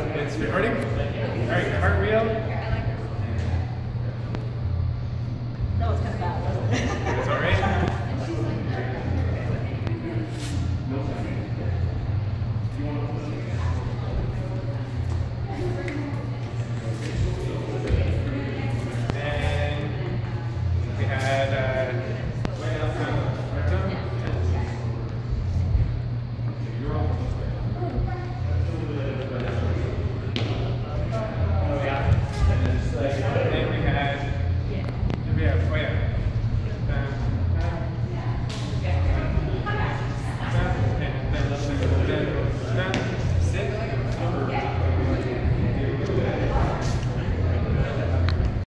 It's recording? All right, cartwheel. Thank you.